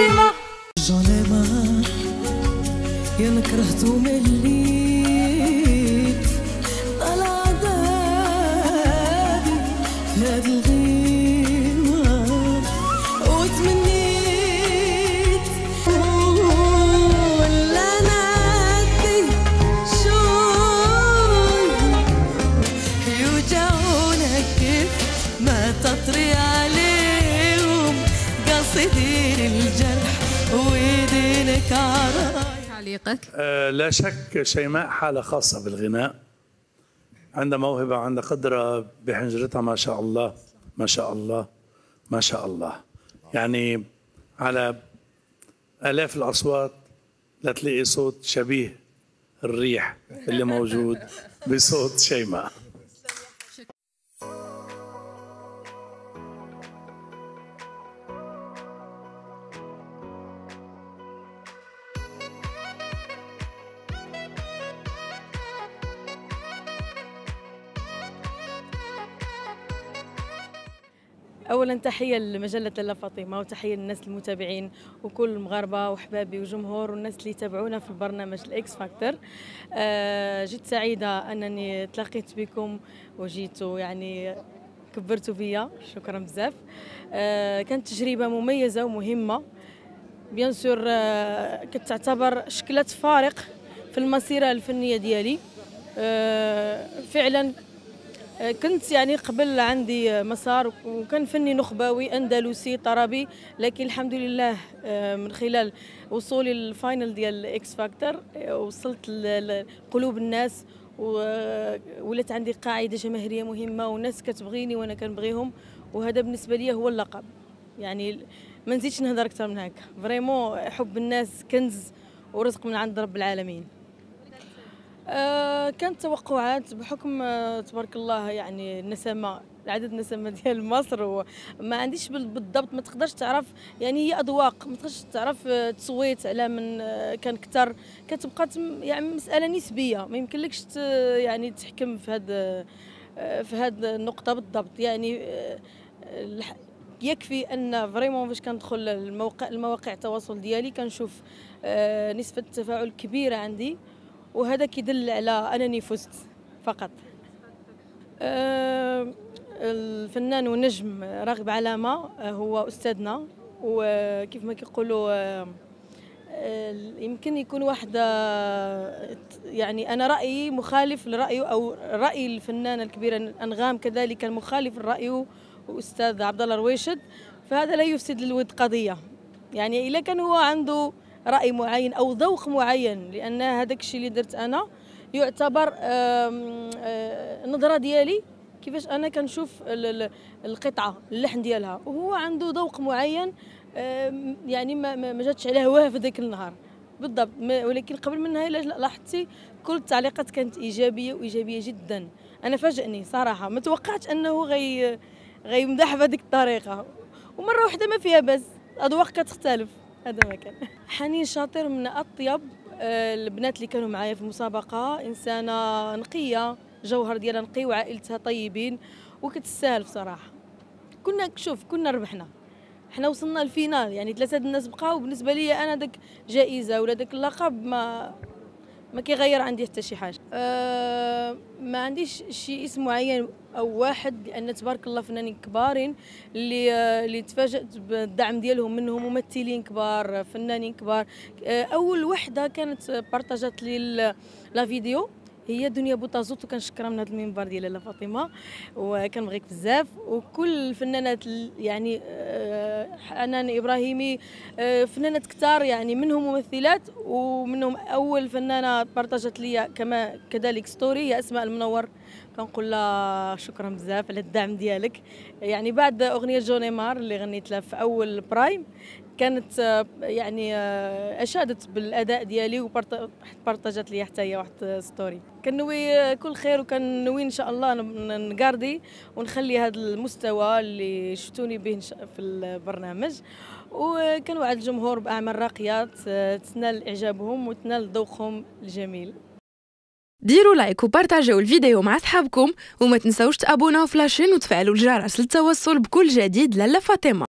فاطمة ظلمة يا كرهت ومليت قصدي الجرح ويدينك عراي تعليقك؟ آه، لا شك شيماء حالة خاصة بالغناء. عندها موهبة عندها قدرة بحنجرتها ما شاء الله ما شاء الله ما شاء الله. يعني على آلاف الأصوات لا تلاقي صوت شبيه الريح اللي موجود بصوت شيماء. اولا تحية لمجلة لاله فاطمة وتحية للناس المتابعين وكل المغاربه وحبابي وجمهور والناس اللي يتابعونا في البرنامج ال X Factor آه جيت سعيدة أنني تلاقيت بكم وجيتوا يعني كبرتوا بيا شكرا بزاف. آه كانت تجربة مميزة ومهمة. bien sûr آه كتعتبر شكلت فارق في المسيرة الفنية ديالي. فعلا كنت يعني قبل عندي مسار وكان فني نخبوي أندلسي طربي لكن الحمد لله آه، من خلال وصولي لل final ديال X Factor وصلت لقلوب الناس ولات عندي قاعدة جماهيرية مهمة وناس كتبغيني وأنا كنبغيهم وهذا بالنسبة لي هو اللقب. يعني ما نزيدش نهضر أكثر من هكا. vraiment حب الناس كنز ورزق من عند رب العالمين. آه كانت توقعات بحكم آه تبارك الله يعني النسمة عدد النسمة ديال مصر وما عنديش بالضبط ما تقدرش تعرف يعني هي أذواق ما تقدرش تعرف آه تصويت على من آه كان كثر كتبقى يعني مسألة نسبية ما يمكنلكش يعني تحكم في هذا آه في هذه النقطة بالضبط. يعني آه يكفي أن فريمون فاش كندخل الموقع المواقع التواصل ديالي كنشوف آه نسبة تفاعل كبيرة عندي. وهذا كيدل على أنني فزت فقط. الفنان والنجم راغب علامة هو أستاذنا وكيف ما كيقولوا أه يمكن يكون واحد يعني أنا رأيي مخالف لرأيه أو رأي الفنانة الكبيرة أنغام كذلك مخالف لرأيه وأستاذ عبد الله رويشد فهذا لا يفسد للود قضية. يعني اذا كان هو عنده رأي معين أو ذوق معين لأن هذاك الشيء اللي درت أنا يعتبر النظره ديالي كيفاش أنا كنشوف القطعة اللحن ديالها. وهو عنده ذوق معين يعني ما جاتش عليه هواه في ذاك النهار. بالضبط ولكن قبل منها الا لاحظتي كل التعليقات كانت إيجابية وإيجابية جدا. أنا فاجئني صراحة ما توقعتش أنه غي غيمدح بهذيك الطريقة. ومرة واحدة ما فيها بس اذواق كتختلف. هذا ما كان حنين شاطر من أطيب البنات اللي كانوا معايا في المسابقة. إنسانة نقية جوهر ديالها نقي وعائلتها طيبين. وكتستاهل بصراحة. كنا شوف كنا ربحنا. حنا وصلنا الفينال يعني ثلاثة الناس بقاو. بالنسبة لي أنا داك جائزة ولا داك اللقب ما ما كيغير عندي حتى شي حاجة. أه ما عنديش شي اسم معين أو واحد لأن تبارك الله فنانين كبارين اللي اللي تفاجأت بالدعم ديالهم منهم ممثلين كبار فنانين كبار. أه أول وحدة كانت بارطاجات لي la vidéo هي دنيا بوطازوت وكنشكرها من هذا المنبر ديال لاله فاطمة وكنبغيك بزاف. وكل الفنانات يعني حنان إبراهيمي فنانات كثار يعني منهم ممثلات ومنهم أول فنانة بارطاجت لي كما كذلك story هي أسماء المنور. كنقول لها شكرا بزاف على الدعم ديالك. يعني بعد أغنية j'en ai marre اللي غنيت لها في أول prime كانت يعني أشادت بالأداء ديالي وبارطاجت لي حتى هي واحد story كنوي كل خير وكنوي إن شاء الله نقاردي ونخلي هذا المستوى اللي شفتوني به في البرنامج. وكنوعد الجمهور بأعمال راقيه تنال إعجابهم وتنال ذوقهم الجميل. ديروا like وبارطاجيو الفيديو مع صحابكم وما تنساوش تابوناو في la chaîne وتفعلوا الجرس للتوصل بكل جديد لاله فاطمة.